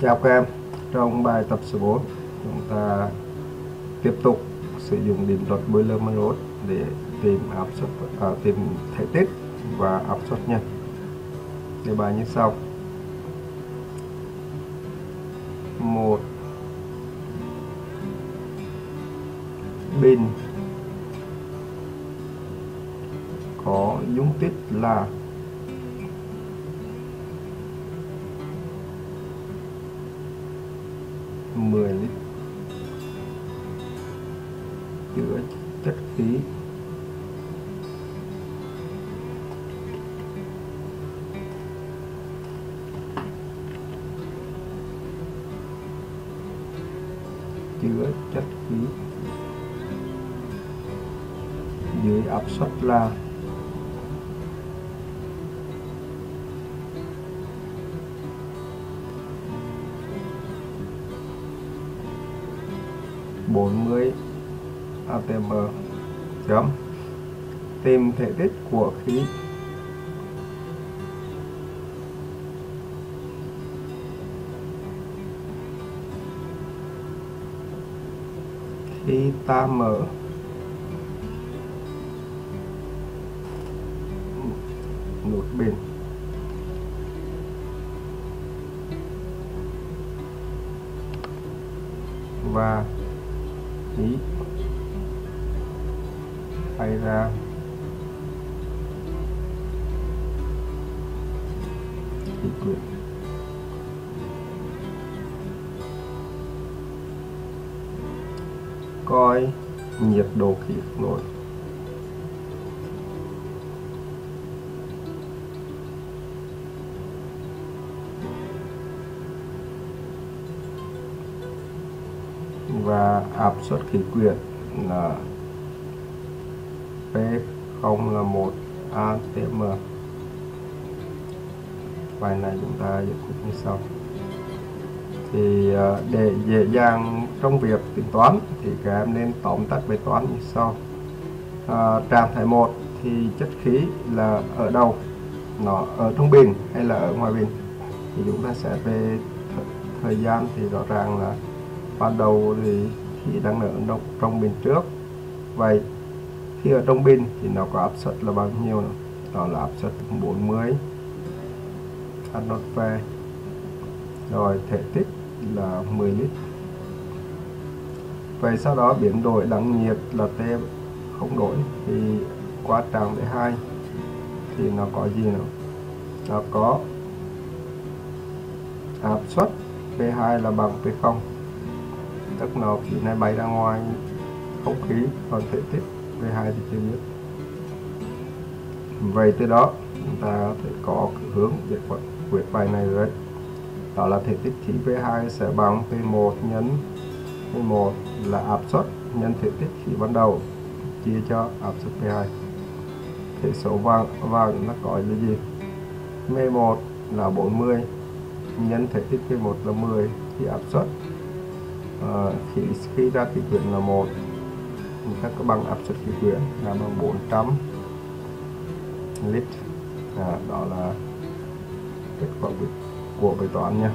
Chào các em, trong bài tập số 4 chúng ta tiếp tục sử dụng định luật Boiler-Monroe để tìm áp suất à, tìm thể tích và áp suất nhân. Đề bài như sau. một bình có dung tích là mười lít. Chứa chất khí. Chứa chất khí. Dưới áp suất là bốn mươi atm chấm. Tìm thể tích của khí. Khi ta mở nút bình. Và trí quay ra. Khí quyển coi nhiệt độ khí nội. Và áp suất khí quyển là P0 là 1 atm bài này chúng ta giải quyết như sau. Thì à, để dễ dàng trong việc tính toán thì các em nên tóm tắt bài toán như sau. À, trạng thái 1 thì chất khí là ở đâu? Nó ở trong bình hay là ở ngoài bình? Thì chúng ta sẽ về th thời gian thì rõ ràng là ban đầu thì khí đang ở trong, trong bình trước. Vậy khi ở trong bình thì nó có áp suất là bao nhiêu nữa? đó là áp suất 40 atmosphere rồi thể tích là 10 lít. Vậy sau đó biến đổi đẳng nhiệt là T không đổi thì qua trạng thứ hai thì nó có gì nữa? Nó có áp suất P2 là bằng P0 tức là khí này bay ra ngoài, không khí còn thể tích V2 thì chưa biết vậy từ đó, chúng ta có thể có hướng để quyết bài này rồi. Đó là thể tích khí V2 sẽ bằng P1 nhân P1 là áp suất nhân thể tích khí ban đầu, chia cho áp suất P2 thể số vàng vàng nó có là gì? M1 là 40 nhân thể tích P1 là 10 thì áp suất Ờ, khi khi ra khí quyển là một các có bằng áp suất khí quyển là bằng 400 lít. À, đó là kết quả của bài toán nha